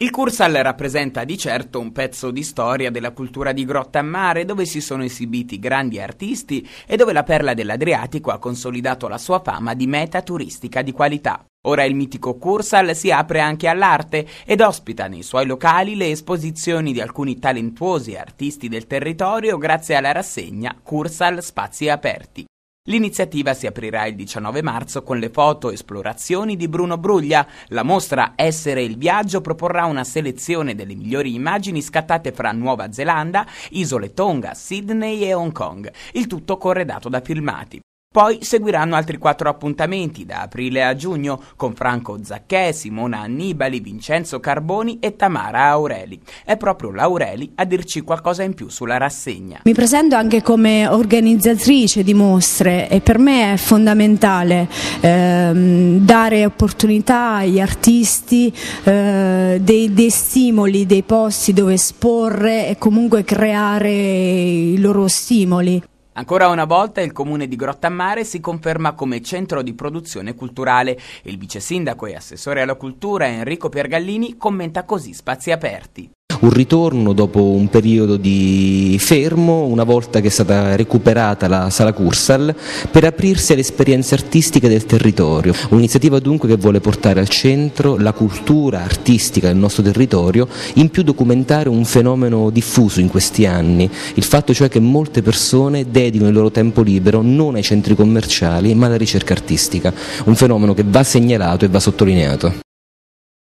Il Cursal rappresenta di certo un pezzo di storia della cultura di Grottammare dove si sono esibiti grandi artisti e dove la perla dell'Adriatico ha consolidato la sua fama di meta turistica di qualità. Ora il mitico Cursal si apre anche all'arte ed ospita nei suoi locali le esposizioni di alcuni talentuosi artisti del territorio grazie alla rassegna Cursal Spazi Aperti. L'iniziativa si aprirà il 19 marzo con le foto esplorazioni di Bruno Bruglia. La mostra Essere il viaggio proporrà una selezione delle migliori immagini scattate fra Nuova Zelanda, isole Tonga, Sydney e Hong Kong, il tutto corredato da filmati. Poi seguiranno altri quattro appuntamenti da aprile a giugno con Franco Zacchè, Simona Annibali, Vincenzo Carboni e Tamara Aureli. È proprio l'Aureli a dirci qualcosa in più sulla rassegna. Mi presento anche come organizzatrice di mostre e per me è fondamentale ehm, dare opportunità agli artisti, eh, dei, dei stimoli, dei posti dove esporre e comunque creare i loro stimoli. Ancora una volta il comune di Grottammare si conferma come centro di produzione culturale. Il vice sindaco e assessore alla cultura Enrico Piergallini commenta così Spazi Aperti un ritorno dopo un periodo di fermo, una volta che è stata recuperata la sala Cursal, per aprirsi alle esperienze artistiche del territorio. Un'iniziativa dunque che vuole portare al centro la cultura artistica del nostro territorio, in più documentare un fenomeno diffuso in questi anni, il fatto cioè che molte persone dedicano il loro tempo libero non ai centri commerciali ma alla ricerca artistica, un fenomeno che va segnalato e va sottolineato.